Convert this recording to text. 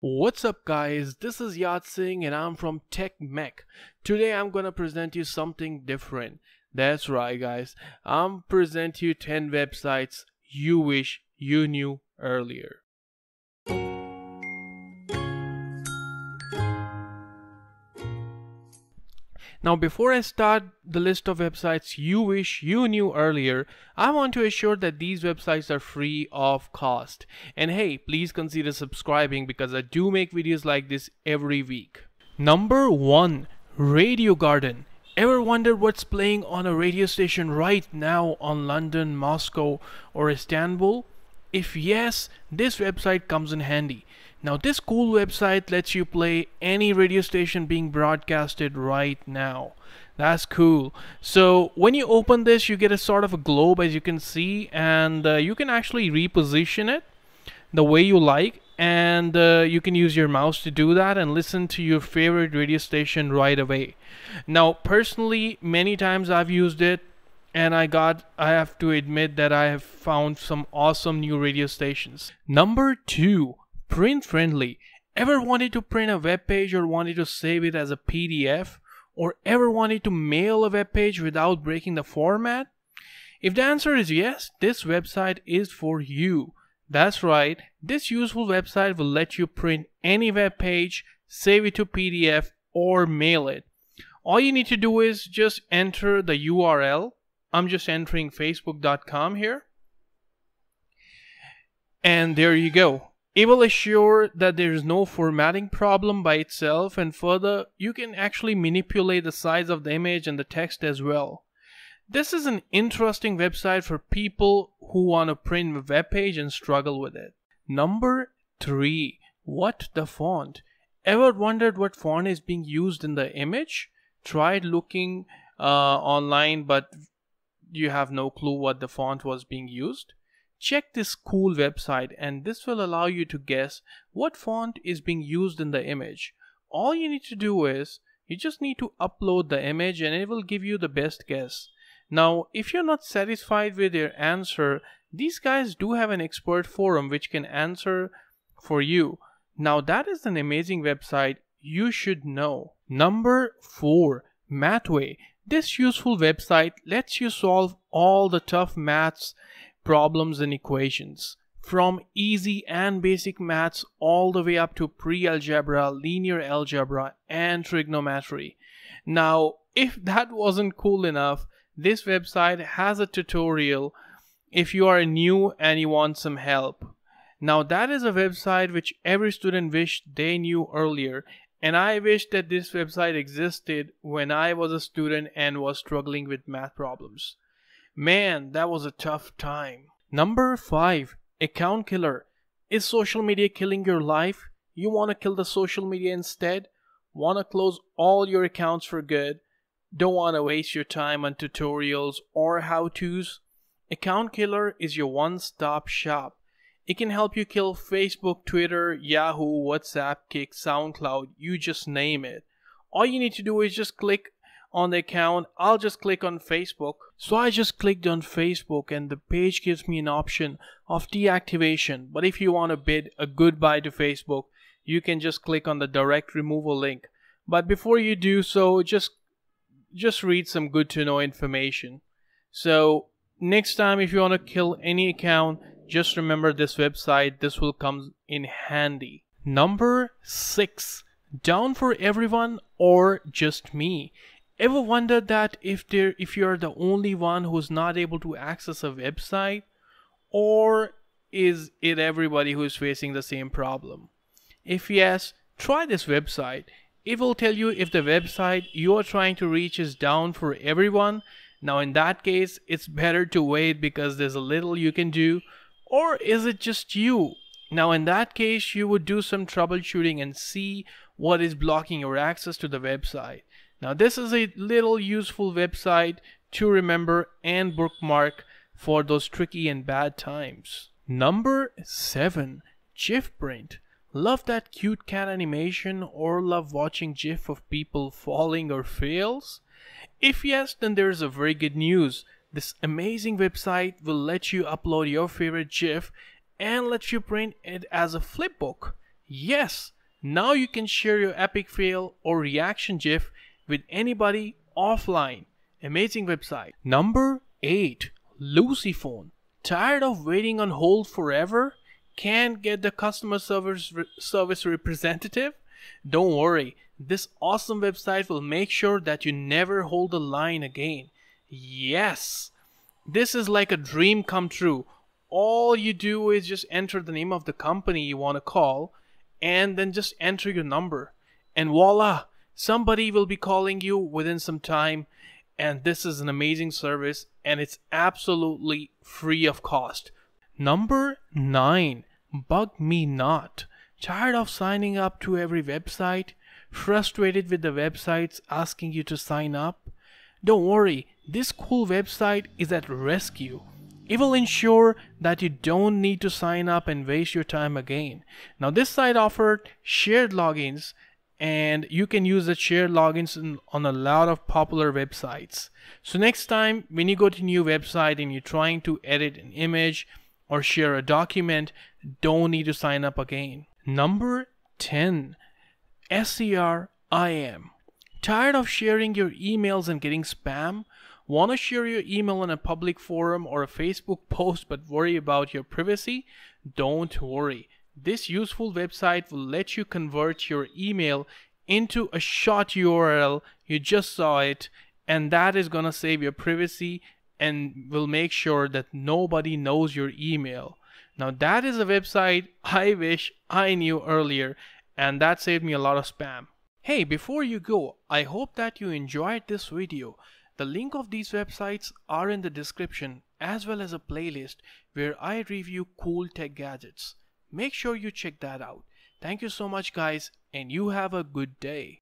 What's up guys, this is Yad Singh and I'm from Tech Mech. Today I'm gonna present you something different. That's right guys, I'm present you 10 websites you wish you knew earlier. Now before I start the list of websites you wish you knew earlier, I want to assure that these websites are free of cost. And hey, please consider subscribing because I do make videos like this every week. Number 1. Radio Garden. Ever wondered what's playing on a radio station right now on London, Moscow or Istanbul? If yes, this website comes in handy. Now this cool website lets you play any radio station being broadcasted right now. That's cool. So when you open this, you get a sort of a globe as you can see and uh, you can actually reposition it the way you like and uh, you can use your mouse to do that and listen to your favorite radio station right away. Now personally, many times I've used it and I got I have to admit that I have found some awesome new radio stations. Number 2 Print friendly. Ever wanted to print a web page or wanted to save it as a PDF? Or ever wanted to mail a web page without breaking the format? If the answer is yes, this website is for you. That's right, this useful website will let you print any web page, save it to PDF, or mail it. All you need to do is just enter the URL. I'm just entering facebook.com here. And there you go. It will assure that there is no formatting problem by itself and further you can actually manipulate the size of the image and the text as well. This is an interesting website for people who want to print a web page and struggle with it. Number 3. What the font? Ever wondered what font is being used in the image? Tried looking uh, online but you have no clue what the font was being used? Check this cool website and this will allow you to guess what font is being used in the image. All you need to do is you just need to upload the image and it will give you the best guess. Now, if you're not satisfied with your answer, these guys do have an expert forum which can answer for you. Now, that is an amazing website you should know. Number 4. Mathway. This useful website lets you solve all the tough maths problems and equations from easy and basic maths all the way up to pre-algebra, linear algebra, and trigonometry. Now, if that wasn't cool enough, this website has a tutorial if you are new and you want some help. Now, that is a website which every student wished they knew earlier, and I wish that this website existed when I was a student and was struggling with math problems. Man, that was a tough time. Number 5. Account Killer. Is social media killing your life? You want to kill the social media instead? Want to close all your accounts for good? Don't want to waste your time on tutorials or how-tos? Account Killer is your one-stop shop. It can help you kill Facebook, Twitter, Yahoo, WhatsApp, Kik, SoundCloud, you just name it. All you need to do is just click on the account, I'll just click on Facebook. So I just clicked on Facebook and the page gives me an option of deactivation. But if you want to bid a goodbye to Facebook, you can just click on the direct removal link. But before you do so, just just read some good to know information. So next time if you want to kill any account, just remember this website. This will come in handy. Number 6. Down for everyone or just me? Ever wondered that if there if you're the only one who's not able to access a website or is it everybody who is facing the same problem? If yes, try this website. It will tell you if the website you are trying to reach is down for everyone. Now in that case, it's better to wait because there's a little you can do. Or is it just you? Now in that case, you would do some troubleshooting and see what is blocking your access to the website. Now this is a little useful website to remember and bookmark for those tricky and bad times. Number 7. GIFprint. Love that cute cat animation or love watching GIF of people falling or fails? If yes, then there's a very good news. This amazing website will let you upload your favorite GIF and let you print it as a flipbook. Yes, now you can share your epic fail or reaction GIF with anybody offline. Amazing website. Number 8. Lucyphone. Tired of waiting on hold forever? Can't get the customer service service representative? Don't worry, this awesome website will make sure that you never hold the line again. Yes! This is like a dream come true. All you do is just enter the name of the company you want to call and then just enter your number. And voila! Somebody will be calling you within some time. And this is an amazing service and it's absolutely free of cost. Number 9. Bug me not. Tired of signing up to every website? Frustrated with the websites asking you to sign up? Don't worry, this cool website is at rescue. It will ensure that you don't need to sign up and waste your time again. Now this site offered shared logins and you can use the shared logins in, on a lot of popular websites. So next time when you go to a new website and you're trying to edit an image or share a document, don't need to sign up again. Number 10. SCRIM. Tired of sharing your emails and getting spam? Want to share your email in a public forum or a Facebook post but worry about your privacy? Don't worry. This useful website will let you convert your email into a short URL. You just saw it, and that is going to save your privacy and will make sure that nobody knows your email. Now, that is a website I wish I knew earlier, and that saved me a lot of spam. Hey, before you go, I hope that you enjoyed this video. The link of these websites are in the description as well as a playlist where I review cool tech gadgets. Make sure you check that out. Thank you so much guys and you have a good day.